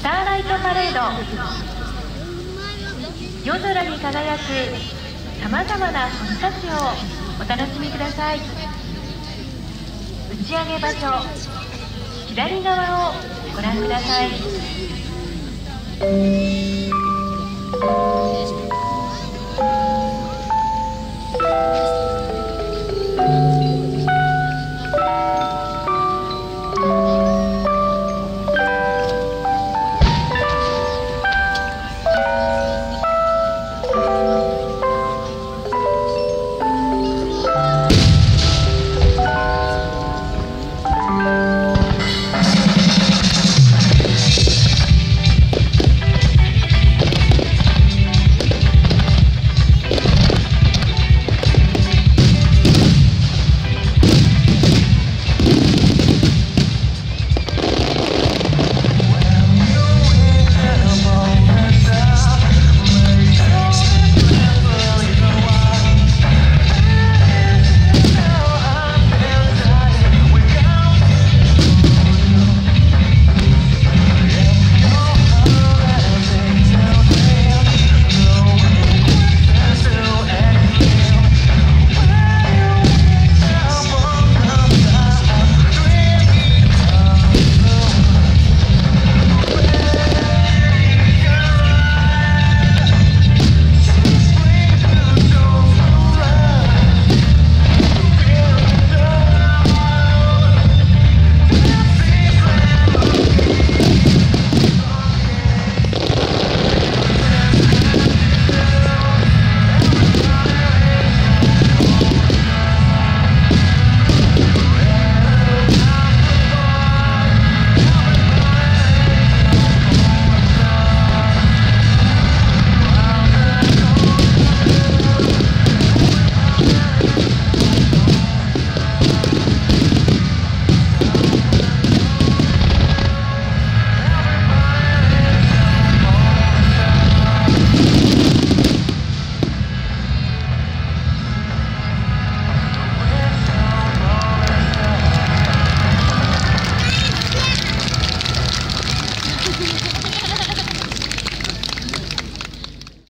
スターライトパレード。夜空に輝くさまざまな星たちをお楽しみください。打ち上げ場所左側をご覧ください。